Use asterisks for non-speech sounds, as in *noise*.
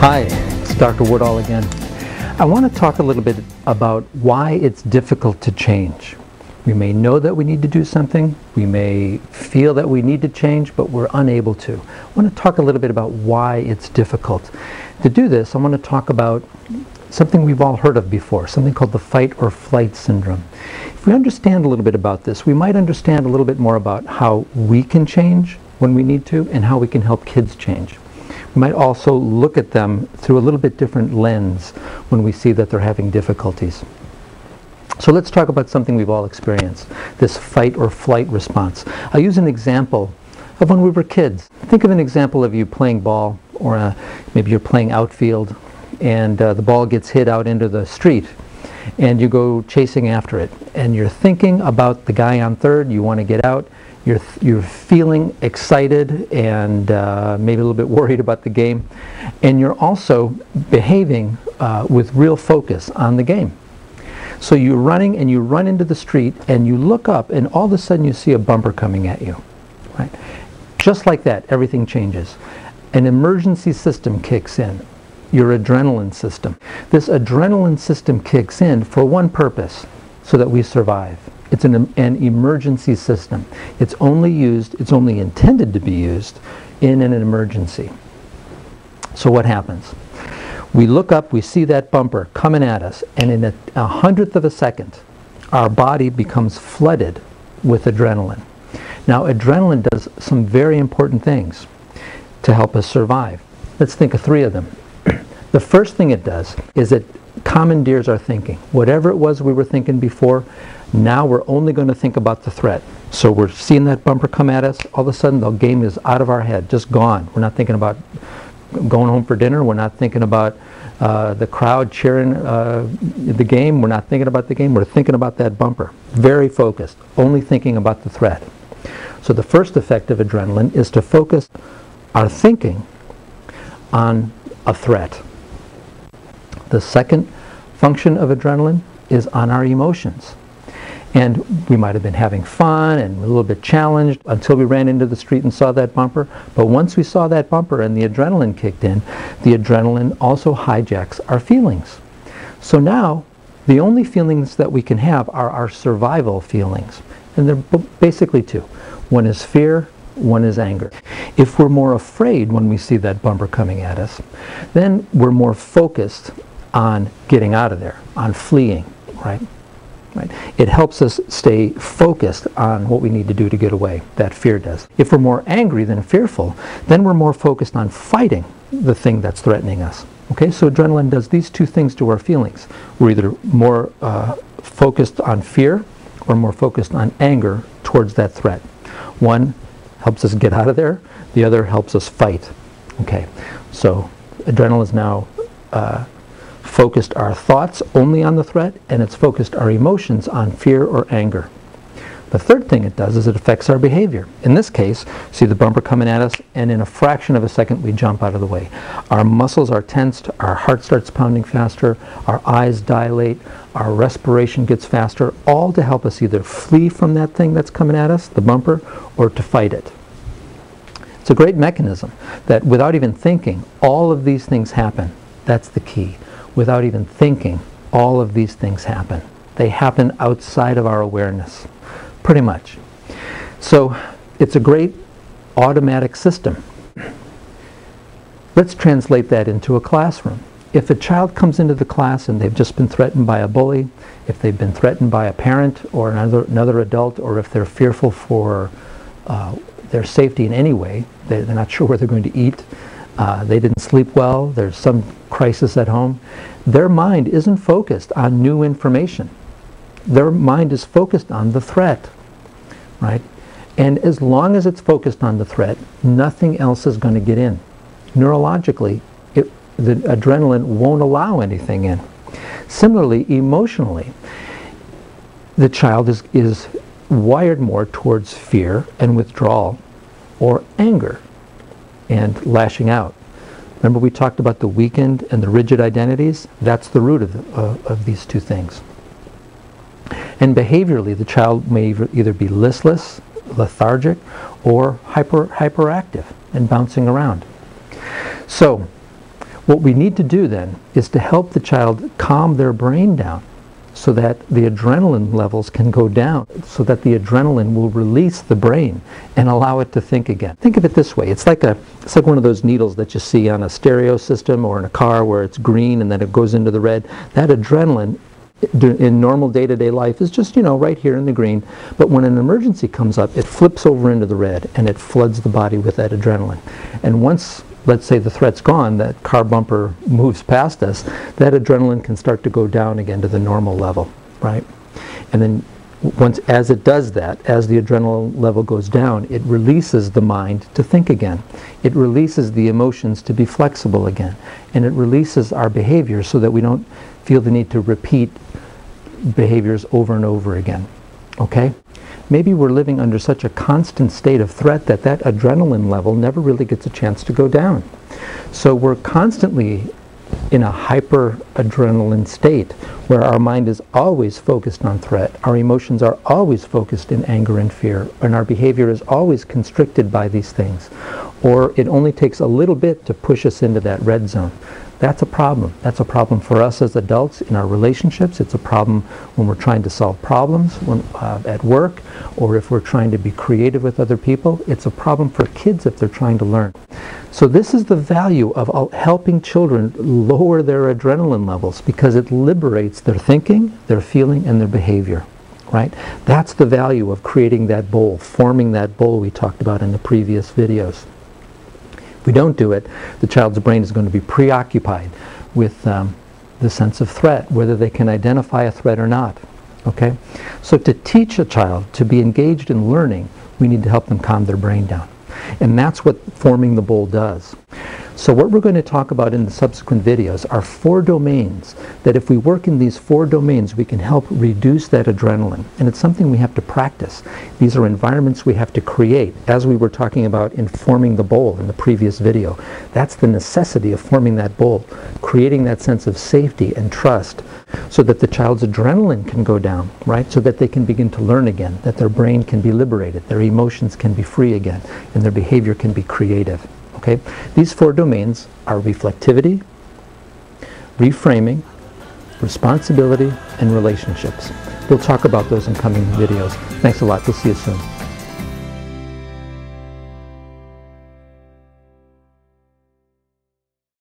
Hi, it's Dr. Woodall again. I want to talk a little bit about why it's difficult to change. We may know that we need to do something, we may feel that we need to change, but we're unable to. I want to talk a little bit about why it's difficult. To do this, I want to talk about something we've all heard of before, something called the fight or flight syndrome. If we understand a little bit about this, we might understand a little bit more about how we can change when we need to and how we can help kids change. We might also look at them through a little bit different lens when we see that they're having difficulties. So let's talk about something we've all experienced, this fight or flight response. I'll use an example of when we were kids. Think of an example of you playing ball or uh, maybe you're playing outfield and uh, the ball gets hit out into the street and you go chasing after it and you're thinking about the guy on third, you want to get out, you're, you're feeling excited and uh, maybe a little bit worried about the game and you're also behaving uh, with real focus on the game. So you're running and you run into the street and you look up and all of a sudden you see a bumper coming at you. Right? Just like that, everything changes. An emergency system kicks in, your adrenaline system. This adrenaline system kicks in for one purpose, so that we survive. It's an, an emergency system. It's only used, it's only intended to be used in an emergency. So what happens? We look up, we see that bumper coming at us, and in a, a hundredth of a second, our body becomes flooded with adrenaline. Now, adrenaline does some very important things to help us survive. Let's think of three of them. *clears throat* the first thing it does is it commandeers our thinking. Whatever it was we were thinking before, now we're only going to think about the threat. So we're seeing that bumper come at us, all of a sudden the game is out of our head, just gone. We're not thinking about going home for dinner. We're not thinking about uh, the crowd cheering uh, the game. We're not thinking about the game. We're thinking about that bumper. Very focused, only thinking about the threat. So the first effect of adrenaline is to focus our thinking on a threat. The second function of adrenaline is on our emotions. And we might have been having fun and a little bit challenged until we ran into the street and saw that bumper. But once we saw that bumper and the adrenaline kicked in, the adrenaline also hijacks our feelings. So now, the only feelings that we can have are our survival feelings. And they're basically two. One is fear, one is anger. If we're more afraid when we see that bumper coming at us, then we're more focused on getting out of there, on fleeing, right? Right? It helps us stay focused on what we need to do to get away. That fear does. If we're more angry than fearful, then we're more focused on fighting the thing that's threatening us. Okay, so adrenaline does these two things to our feelings. We're either more uh, focused on fear or more focused on anger towards that threat. One helps us get out of there. The other helps us fight. Okay, so adrenaline is now uh, focused our thoughts only on the threat, and it's focused our emotions on fear or anger. The third thing it does is it affects our behavior. In this case, see the bumper coming at us, and in a fraction of a second we jump out of the way. Our muscles are tensed, our heart starts pounding faster, our eyes dilate, our respiration gets faster, all to help us either flee from that thing that's coming at us, the bumper, or to fight it. It's a great mechanism that without even thinking, all of these things happen. That's the key without even thinking, all of these things happen. They happen outside of our awareness, pretty much. So it's a great automatic system. Let's translate that into a classroom. If a child comes into the class and they've just been threatened by a bully, if they've been threatened by a parent or another, another adult, or if they're fearful for uh, their safety in any way, they're, they're not sure where they're going to eat, uh, they didn't sleep well, there's some crisis at home, their mind isn't focused on new information. Their mind is focused on the threat, right? And as long as it's focused on the threat, nothing else is going to get in. Neurologically, it, the adrenaline won't allow anything in. Similarly, emotionally, the child is, is wired more towards fear and withdrawal or anger and lashing out. Remember we talked about the weakened and the rigid identities? That's the root of, the, uh, of these two things. And behaviorally, the child may either be listless, lethargic, or hyper, hyperactive and bouncing around. So, What we need to do then is to help the child calm their brain down so that the adrenaline levels can go down, so that the adrenaline will release the brain and allow it to think again. Think of it this way. It's like a it's like one of those needles that you see on a stereo system or in a car where it's green and then it goes into the red. That adrenaline in normal day-to-day life is just, you know, right here in the green. But when an emergency comes up, it flips over into the red and it floods the body with that adrenaline. And once, let's say the threat's gone, that car bumper moves past us, that adrenaline can start to go down again to the normal level, right? And then once as it does that, as the adrenaline level goes down, it releases the mind to think again. It releases the emotions to be flexible again. And it releases our behavior so that we don't feel the need to repeat behaviors over and over again. Okay? Maybe we're living under such a constant state of threat that that adrenaline level never really gets a chance to go down. So we're constantly in a hyper adrenaline state where our mind is always focused on threat, our emotions are always focused in anger and fear, and our behavior is always constricted by these things. Or it only takes a little bit to push us into that red zone. That's a problem. That's a problem for us as adults in our relationships. It's a problem when we're trying to solve problems when, uh, at work or if we're trying to be creative with other people. It's a problem for kids if they're trying to learn. So this is the value of helping children lower their adrenaline levels because it liberates their thinking, their feeling, and their behavior. Right? That's the value of creating that bowl, forming that bowl we talked about in the previous videos we don't do it, the child's brain is going to be preoccupied with um, the sense of threat, whether they can identify a threat or not. Okay? So to teach a child to be engaged in learning, we need to help them calm their brain down. And that's what forming the bowl does. So what we're going to talk about in the subsequent videos are four domains that if we work in these four domains, we can help reduce that adrenaline. And it's something we have to practice. These are environments we have to create, as we were talking about in forming the bowl in the previous video. That's the necessity of forming that bowl, creating that sense of safety and trust so that the child's adrenaline can go down, right? So that they can begin to learn again, that their brain can be liberated, their emotions can be free again, and their behavior can be creative. Okay? These four domains are reflectivity, reframing, responsibility, and relationships. We'll talk about those in coming videos. Thanks a lot. We'll see you soon.